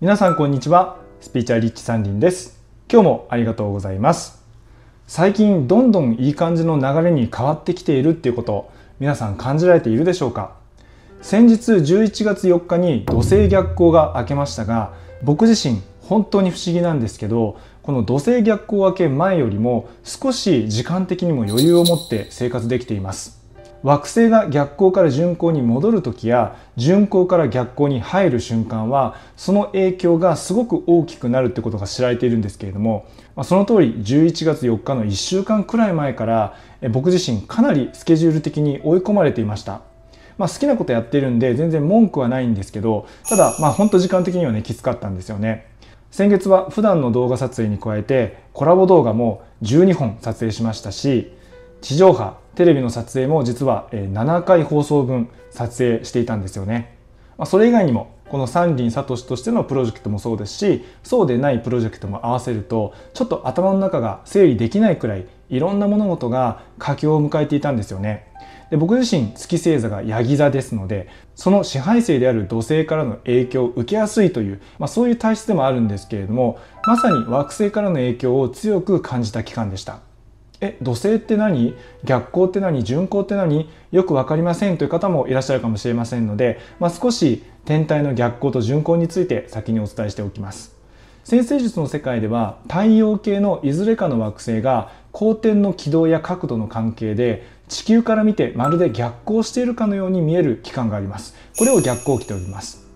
皆さんこんにちは。スピーチャーリッチサンリンです。今日もありがとうございます。最近どんどんいい感じの流れに変わってきているっていうこと皆さん感じられているでしょうか？先日11月4日に土星逆行が明けましたが僕自身本当に不思議なんですけどこの土星逆行明け前よりも少し時間的にも余裕を持って生活できています。惑星が逆光から順光に戻る時や順光から逆光に入る瞬間はその影響がすごく大きくなるってことが知られているんですけれどもその通り11月4日の1週間くらい前から僕自身かなりスケジュール的に追い込まれていました。まあ、好きなことやってるんで全然文句はないんですけどただまあ本当時間的にはねきつかったんですよね。先月は普段の動画撮影に加えてコラボ動画も12本撮影しましたし地上波テレビの撮影も実は7回放送分撮影していたんですよね。ま、それ以外にもこの三輪聡としてのプロジェクトもそうですしそうでないプロジェクトも合わせるとちょっと頭の中が整理できないくらいいろんな物事が佳境を迎えていたんですよね。で僕自身月星座がヤギ座ですのでその支配星である土星からの影響を受けやすいという、まあ、そういう体質でもあるんですけれどもまさに惑星からの影響を強く感じた期間でした。え土星って何？逆光って何？順光って何？よく分かりませんという方もいらっしゃるかもしれませんので、まあ、少し天体の逆光と順光について先にお伝えしておきます。先生術の世界では太陽系のいずれかの惑星が公転の軌道や角度の関係で地球から見てまるで逆行しているかのように見える期間があります。これを逆行期と呼びます。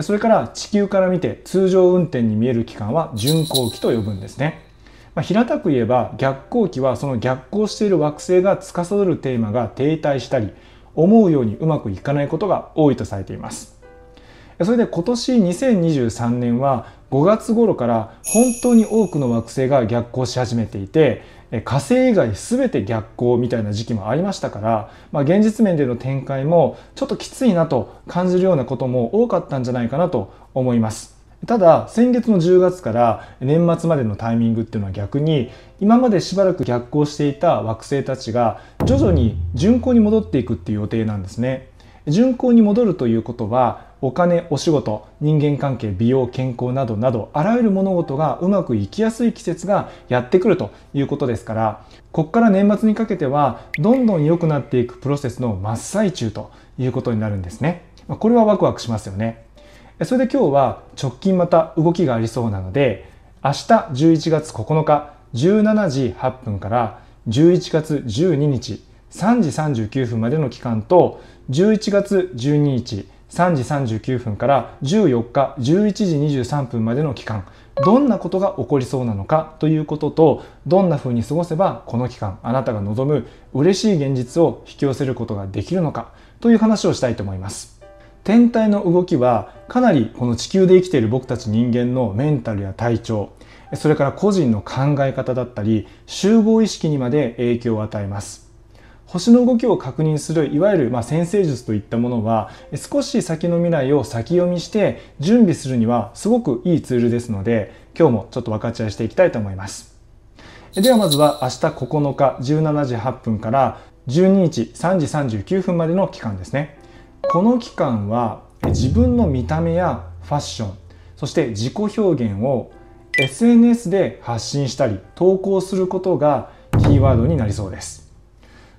それから地球から見て通常運転に見える期間は順行期と呼ぶんですね。まあ、平たく言えば逆行期はその逆行している惑星が司るテーマが停滞したり思うようにうまくいかないことが多いとされています。それで今年2023年は5月頃から本当に多くの惑星が逆行し始めていて火星以外全て逆行みたいな時期もありましたから、まあ、現実面での展開もちょっときついなと感じるようなことも多かったんじゃないかなと思います。ただ先月の10月から年末までのタイミングっていうのは逆に今までしばらく逆行していた惑星たちが徐々に巡行に戻っていくっていう予定なんですね。巡行に戻るということはお金お仕事人間関係美容健康などなどあらゆる物事がうまくいきやすい季節がやってくるということですからここから年末にかけてはどんどん良くなっていくプロセスの真っ最中ということになるんですね。これはワクワクしますよね。それで今日は直近また動きがありそうなので明日11月9日17時8分から11月12日3時39分までの期間と11月12日3時39分から14日11時23分までの期間どんなことが起こりそうなのかということとどんな風に過ごせばこの期間あなたが望む嬉しい現実を引き寄せることができるのかという話をしたいと思います。天体の動きはかなりこの地球で生きている僕たち人間のメンタルや体調それから個人の考え方だったり集合意識にまで影響を与えます。星の動きを確認するいわゆるま先生術といったものは少し先の未来を先読みして準備するにはすごくいいツールですので今日もちょっと分かち合いしていきたいと思います。ではまずは明日9日17時8分から12日3時39分までの期間ですね。この期間は自分の見た目やファッションそして自己表現を SNS で発信したり投稿することがキーワードになりそうです。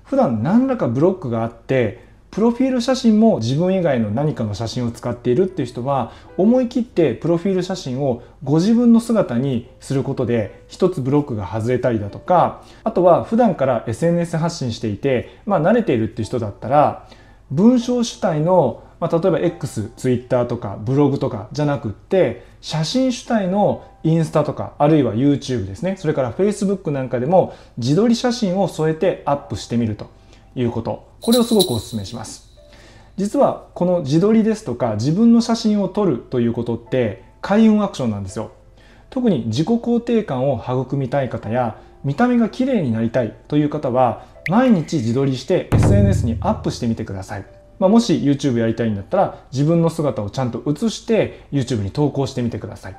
普段何らかブロックがあってプロフィール写真も自分以外の何かの写真を使っているっていう人は思い切ってプロフィール写真をご自分の姿にすることで一つブロックが外れたりだとかあとは普段から SNS 発信していて、まあ、慣れているっていう人だったら文章主体の、まあ、例えば X、Twitter とかブログとかじゃなくって写真主体のインスタとかあるいは YouTube ですね。それから Facebook なんかでも自撮り写真を添えてアップしてみるということ。これをすごくお勧めします。実はこの自撮りですとか自分の写真を撮るということって開運アクションなんですよ。特に自己肯定感を育みたい方や見た目が綺麗になりたいという方は毎日自撮りして SNS にアップしてみてください。まあ、もし YouTube やりたいんだったら自分の姿をちゃんと写して YouTube に投稿してみてください。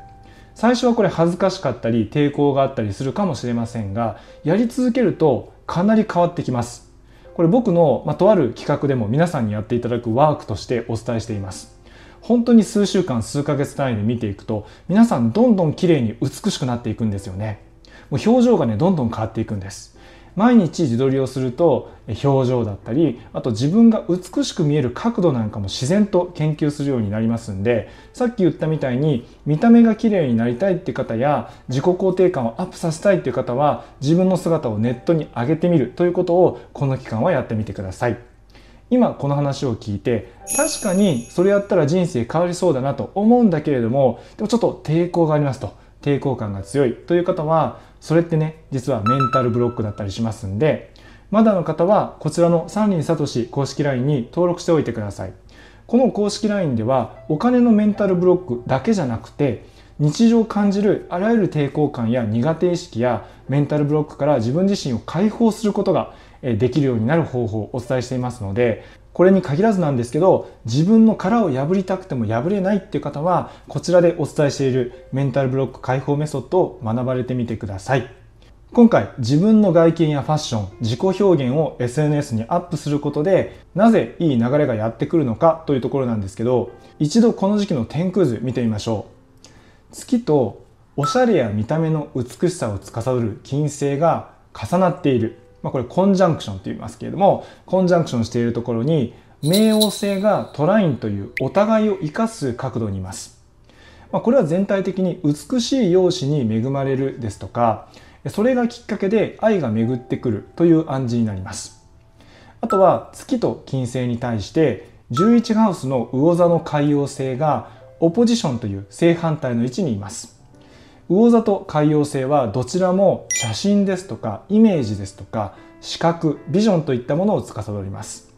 最初はこれ恥ずかしかったり抵抗があったりするかもしれませんがやり続けるとかなり変わってきます。これ僕の、まあ、とある企画でも皆さんにやっていただくワークとしてお伝えしています。本当に数週間数ヶ月単位で見ていくと皆さんどんどん綺麗に美しくなっていくんですよねもう表情がねどんどん変わっていくんです毎日自撮りをすると表情だったりあと自分が美しく見える角度なんかも自然と研究するようになりますんでさっき言ったみたいに見た目が綺麗になりたいって方や自己肯定感をアップさせたいっていう方は自分の姿をネットに上げてみるということをこの期間はやってみてください。今この話を聞いて確かにそれやったら人生変わりそうだなと思うんだけれどもでもちょっと抵抗がありますと。抵抗感が強い。という方はそれってね実はメンタルブロックだったりしますんでまだの方はこちらの三輪聡公式 LINE に登録しておいてください。この公式 LINE ではお金のメンタルブロックだけじゃなくて日常感じるあらゆる抵抗感や苦手意識やメンタルブロックから自分自身を解放することができるようになる方法をお伝えしていますのでこれに限らずなんですけど自分の殻を破りたくても破れないっていう方はこちらでお伝えしているメンタルブロック解放メソッドを学ばれてみてください。今回自分の外見やファッション自己表現を SNS にアップすることでなぜいい流れがやってくるのかというところなんですけど一度この時期の天空図見てみましょう。月とおしゃれや見た目の美しさを司る金星が重なっている。まあ、これコンジャンクションって言いますけれどもコンジャンクションしているところに冥王星がトラインというお互いを生かす角度にいます。まあ、これは全体的に美しい容姿に恵まれるですとかそれがきっかけで愛が巡ってくるという暗示になります。あとは月と金星に対して11ハウスの魚座の海洋星がオポジションという正反対の位置にいます。魚座と海洋星はどちらも写真ですとかイメージですとか視覚ビジョンといったものを司ります。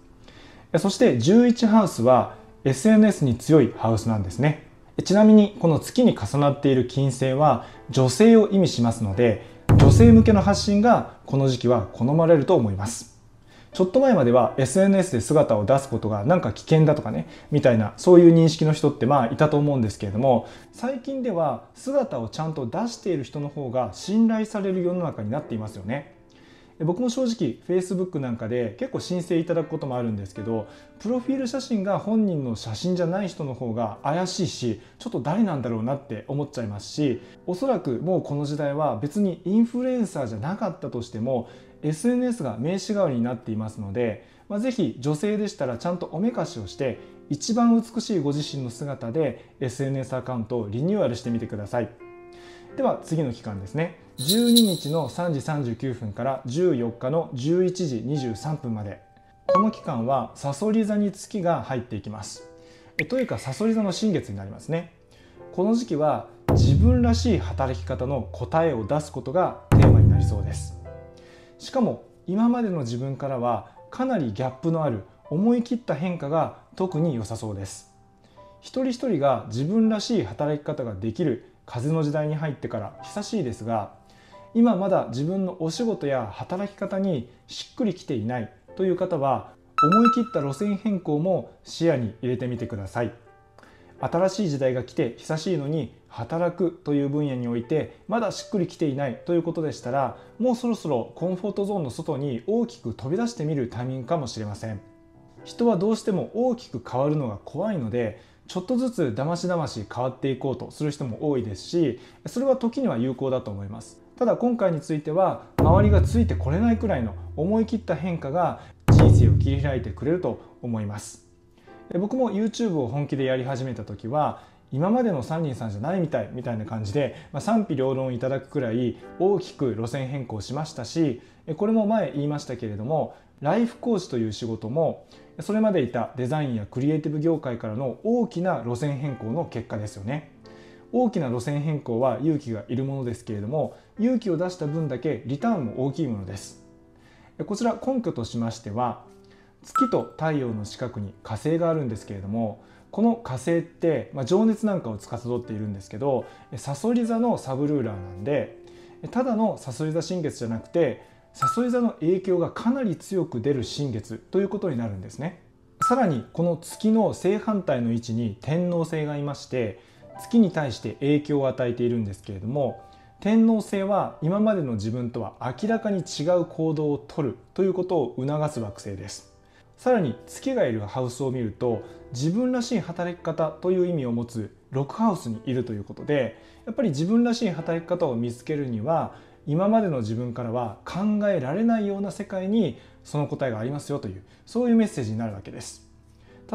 そして11ハウスは SNS に強いハウスなんですね。ちなみにこの月に重なっている金星は女性を意味しますので女性向けの発信がこの時期は好まれると思います。ちょっと前までは SNS で姿を出すことがなんか危険だとかねみたいなそういう認識の人ってまあいたと思うんですけれども最近では姿をちゃんと出している人の方が信頼される世の中になっていますよね。僕も正直 Facebook なんかで結構申請いただくこともあるんですけどプロフィール写真が本人の写真じゃない人の方が怪しいしちょっと誰なんだろうなって思っちゃいますしおそらくもうこの時代は別にインフルエンサーじゃなかったとしても SNS が名刺代わりになっていますので、まあ、ぜひ女性でしたらちゃんとおめかしをして一番美しいご自身の姿で SNS アカウントをリニューアルしてみてください。では次の期間ですね。12日の3時39分から14日の11時23分まで。この期間はさそり座に月が入っていきます。というかさそり座の新月になりますね。この時期は自分らしい働き方の答えを出すことがテーマになりそうです。しかも今までの自分からはかなりギャップのある思い切った変化が特に良さそうです。一人一人が自分らしい働き方ができる風の時代に入ってから久しいですが今まだ自分のお仕事や働き方にしっくりきていないという方は思い切った路線変更も視野に入れてみてください。新しい時代が来て久しいのに働くという分野においてまだしっくりきていないということでしたらもうそろそろコンフォートゾーンの外に大きく飛び出してみるタイミングかもしれません。人はどうしても大きく変わるのが怖いのでちょっとずつだましだまし変わっていこうとする人も多いですしそれは時には有効だと思います。ただ今回については周りがついてこれないくらいの思い切った変化が人生を切り開いてくれると思います。僕も YouTube を本気でやり始めた時は今までの三人さんじゃないみたいみたいな感じで、まあ、賛否両論いただくくらい大きく路線変更しましたしこれも前言いましたけれどもライフコーチという仕事もそれまでいたデザインやクリエイティブ業界からの大きな路線変更の結果ですよね。大きな路線変更は勇気がいるものですけれども勇気を出した分だけリターンも大きいものです。こちら根拠としましては月と太陽の近くに火星があるんですけれどもこの火星って、まあ、情熱なんかを司っているんですけどさそり座のサブルーラーなんでただのさそり座新月じゃなくてさそり座の影響がかなり強く出る新月ということになるんですね。さらにこの月の正反対の位置に天王星がいまして月に対して影響を与えているんですけれども天王星は今までの自分とは明らかに違う行動をとるということを促す惑星です。さらに月がいるハウスを見ると自分らしい働き方という意味を持つロックハウスにいるということでやっぱり自分らしい働き方を見つけるには今までの自分からは考えられないような世界にその答えがありますよというそういうメッセージになるわけです。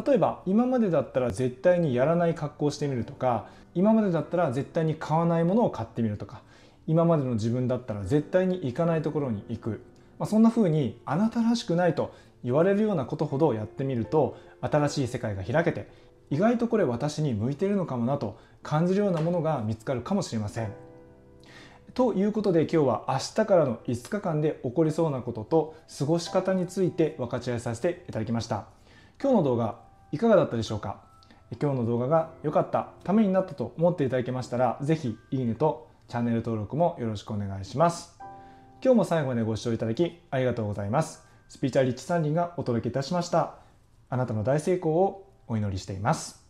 例えば今までだったら絶対にやらない格好をしてみるとか今までだったら絶対に買わないものを買ってみるとか今までの自分だったら絶対に行かないところに行く、まあ、そんな風にあなたらしくないと言われるようなことほどやってみると新しい世界が開けて意外とこれ私に向いているのかもなと感じるようなものが見つかるかもしれません。ということで今日は明日からの5日間で起こりそうなことと過ごし方について分かち合いさせていただきました。今日の動画いかがだったでしょうか？今日の動画が良かった、ためになったと思っていただけましたら、ぜひいいねとチャンネル登録もよろしくお願いします。今日も最後までご視聴いただきありがとうございます。スピーチャーリッチ3人がお届けいたしました。あなたの大成功をお祈りしています。